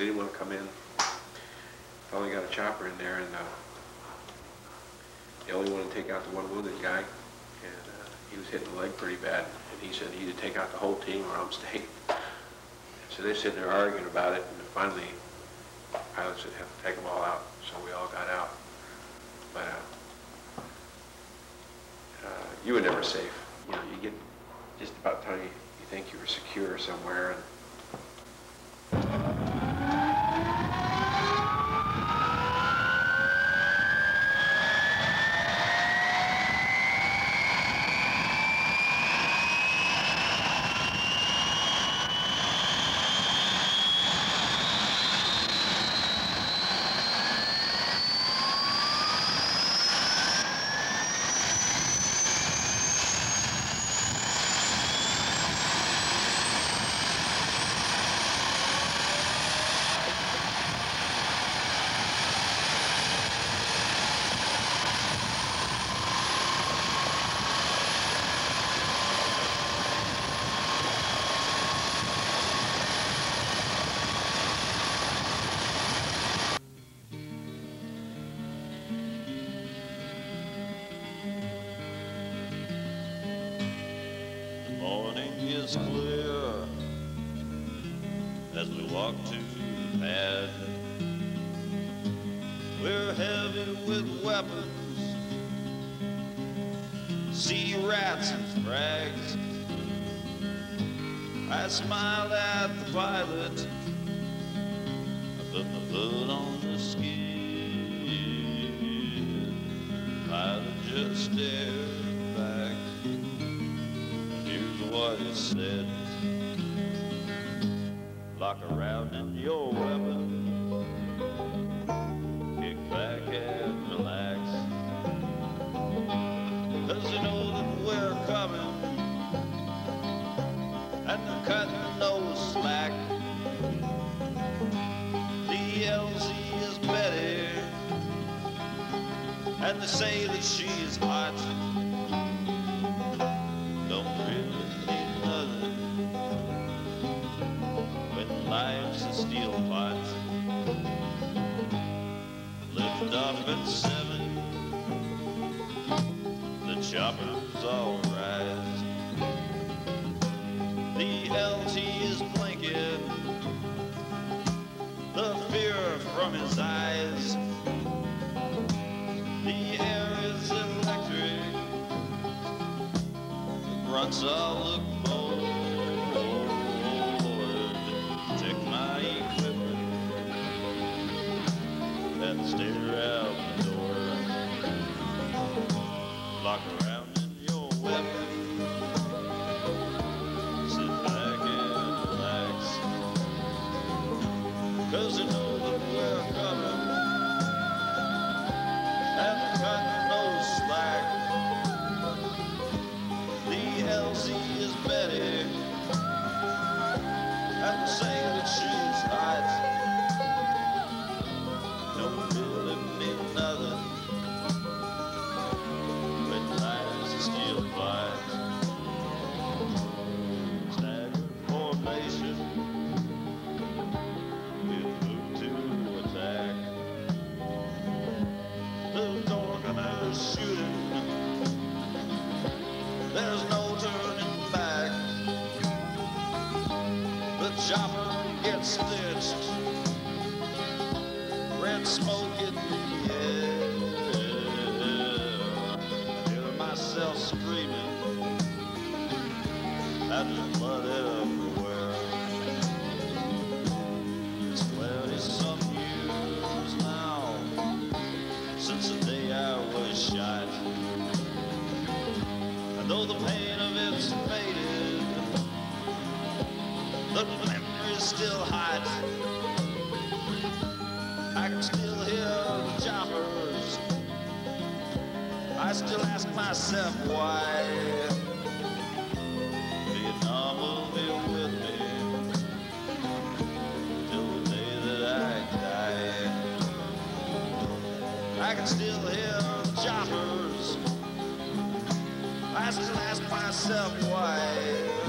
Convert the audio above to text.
they didn't want to come in. Finally got a chopper in there, and uh, they only wanted to take out the one wounded guy, and uh, he was hitting the leg pretty bad, and he said he had to take out the whole team or I'm staying. So they're sitting there arguing about it, and finally, pilot said, have to take them all out, so we all got out. But uh, uh, you were never safe. You know, you get just about time you, you think you were secure somewhere, and clear as we walk to the pad. We're heavy with weapons, sea rats and frags. I smiled at the pilot. I put my foot on the skid. Pilot just stared It said. Lock around in your weapon. Kick back and relax. Cause you know that we're coming. And they're cutting no slack. The LZ is Betty. And they say that she's hot life's a steel pot. Lift off at seven, the choppers all rise. The LT is blinking, the fear from his eyes. The air is electric the grunts all look bored. And stare out the door. Lock around chopper gets stitched. Red smoke in the air. I hear myself screaming. There's blood everywhere. It's twenty some years now since the day I was shot. And though the pain the memory's still hot. I can still hear choppers. I still ask myself why. Vietnam will be with me till the day that I die. I can still hear choppers. I still ask myself why.